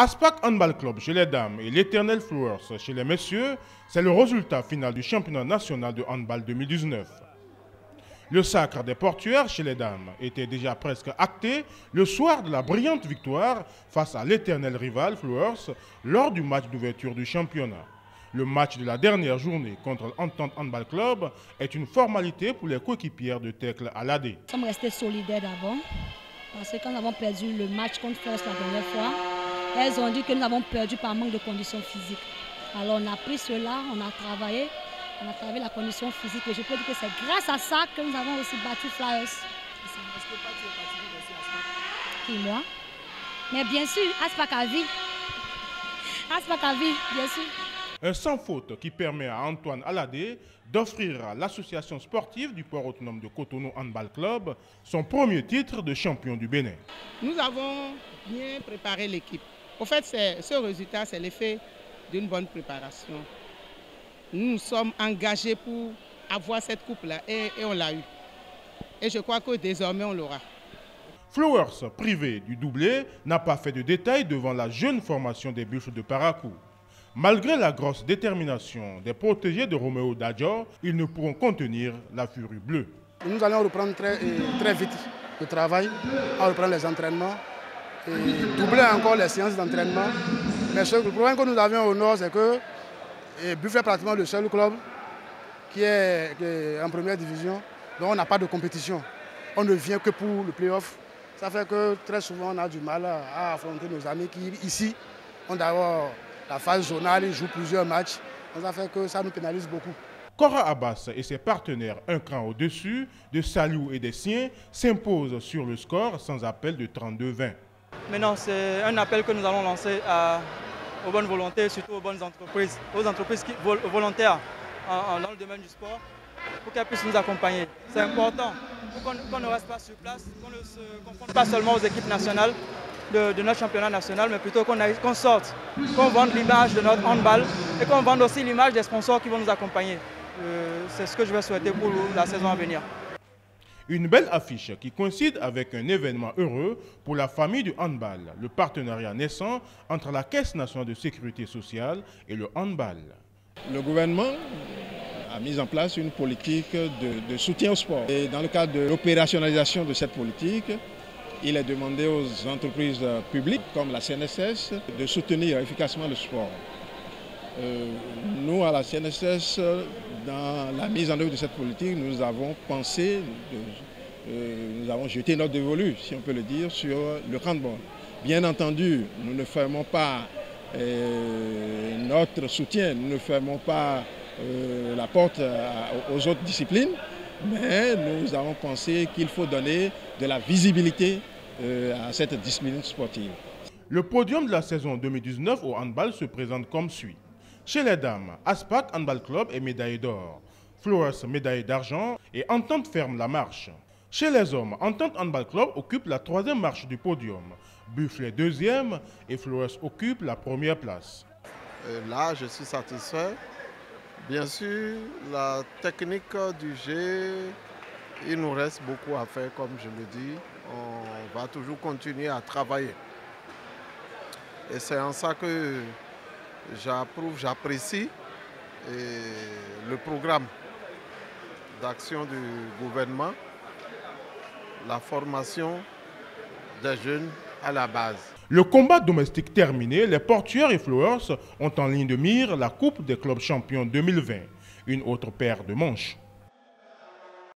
Aspac Handball Club chez les dames et l'Eternel Flowers chez les messieurs, c'est le résultat final du championnat national de handball 2019. Le sacre des portuaires chez les dames était déjà presque acté le soir de la brillante victoire face à l'éternel rival Flowers lors du match d'ouverture du championnat. Le match de la dernière journée contre l'Entente Handball Club est une formalité pour les coéquipières de Tecle Aladé. Nous sommes restés solidaires d'avant parce que quand perdu le match contre Flowers la dernière fois, elles ont dit que nous avons perdu par manque de conditions physiques. Alors on a pris cela, on a travaillé, on a travaillé la condition physique et je peux dire que c'est grâce à ça que nous avons aussi battu Flyers. Est-ce que tu es moi? Mais bien sûr, Aspak a vie. Aspak a vie, bien sûr. Un sans faute qui permet à Antoine Aladé d'offrir à l'association sportive du port autonome de Cotonou Handball Club son premier titre de champion du Bénin. Nous avons bien préparé l'équipe. En fait, ce résultat, c'est l'effet d'une bonne préparation. Nous nous sommes engagés pour avoir cette coupe-là et, on l'a eu. Et je crois que désormais, on l'aura. Flowers, privé du doublé, n'a pas fait de détails devant la jeune formation des Buffles de Paracou. Malgré la grosse détermination des protégés de Roméo Dadjor, ils ne pourront contenir la furie bleue. Nous allons reprendre très, très vite le travail, à reprendre les entraînements doubler encore les séances d'entraînement. Mais le problème que nous avions au nord, c'est que Buffet est pratiquement le seul club qui est, en première division, donc on n'a pas de compétition. On ne vient que pour le playoff. Ça fait que très souvent on a du mal à affronter nos amis qui ici ont d'abord la phase zonale, ils jouent plusieurs matchs. Ça fait que ça nous pénalise beaucoup. Cora Abbas et ses partenaires un cran au-dessus de Salou et des siens s'imposent sur le score sans appel de 32-20. Maintenant, c'est un appel que nous allons lancer aux bonnes volontés, surtout aux bonnes entreprises, aux entreprises volontaires dans le domaine du sport, pour qu'elles puissent nous accompagner. C'est important qu'on ne reste pas sur place, qu'on ne se confronte pas seulement aux équipes nationales de, notre championnat national, mais plutôt qu'on sorte, qu'on vende l'image de notre handball et qu'on vende aussi l'image des sponsors qui vont nous accompagner. Euh, c'est ce que je vais souhaiter pour la saison à venir. Une belle affiche qui coïncide avec un événement heureux pour la famille du handball, le partenariat naissant entre la Caisse nationale de sécurité sociale et le handball. Le gouvernement a mis en place une politique de, de soutien au sport. Et dans le cadre de l'opérationnalisation de cette politique, il est demandé aux entreprises publiques comme la CNSS de soutenir efficacement le sport. Euh, nous, à la CNSS, dans la mise en œuvre de cette politique, nous avons pensé, euh, nous avons jeté notre dévolu, si on peut le dire, sur le handball. Bien entendu, nous ne fermons pas euh, notre soutien, nous ne fermons pas la porte aux autres disciplines, mais nous avons pensé qu'il faut donner de la visibilité à cette discipline sportive. Le podium de la saison 2019 au handball se présente comme suit. Chez les dames, Aspac Handball Club est médaillé d'or, Flores médaille d'argent et Entente ferme la marche. Chez les hommes, Entente Handball Club occupe la troisième marche du podium, Bufflet deuxième et Flores occupe la première place. là, je suis satisfait. Bien sûr, la technique du jeu, il nous reste beaucoup à faire, comme je le dis. On va toujours continuer à travailler. Et c'est en ça que j'approuve, j'apprécie le programme d'action du gouvernement, la formation des jeunes à la base. Le combat domestique terminé, les Portuaires et Flowers ont en ligne de mire la Coupe des clubs champions 2020, une autre paire de manches.